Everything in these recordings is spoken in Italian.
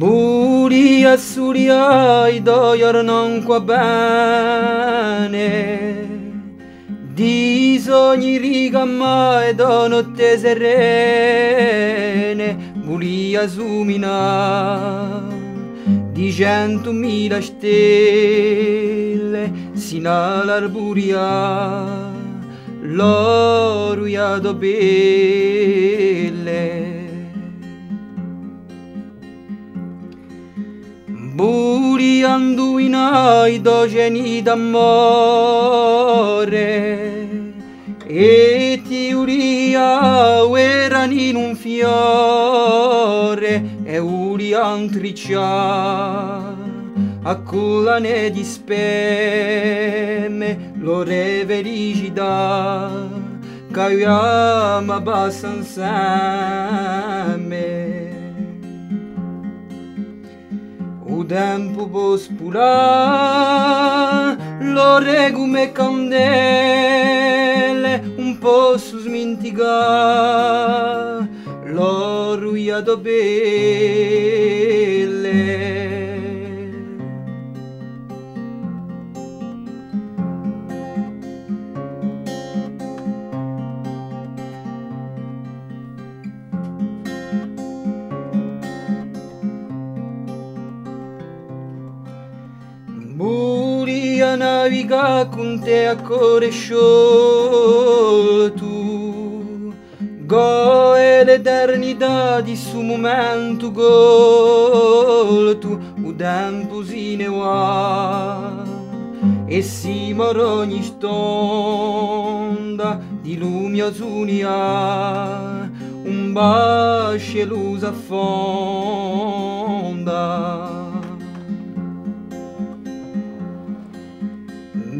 Muri a suria i doior non qua bene. Di sogni riga mai do notte serene. Muri a sumina Di centomila stelle. Sina l'arburia L'oro ia quando in noi doceni d'amore. E tiuria erano in un fiore e urian tricia a culane ne speme lo reverigida caiama basan same tempo può spurare, lo regume candele, un po' su smintiga, lo ruiato belle. Buria naviga con te a cuore sciolto. Go e l'eternità di suo momento golto O tempo si ne va E si moro ogni stonda di lumio sunia. Un bacio e luz affonda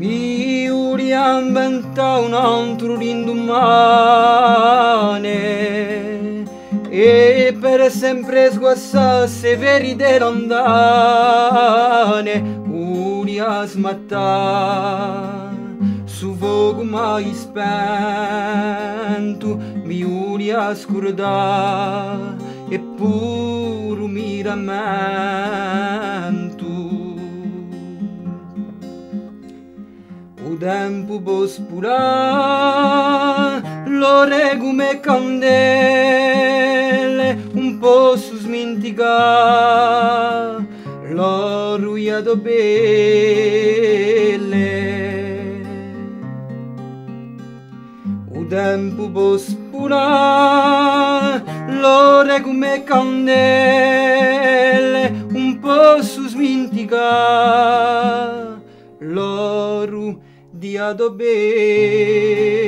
Miurian banta un antro l'indomane e per sempre sguassa severi de rondane. Uria smatta su vogo mai spento Miuria scurda e puro miramento tempo può spurare, lo regume candele, un po' su smintiga, lo ruiato belle. O tempo può spurare, lo regume candele, un po' su smintiga, do bem.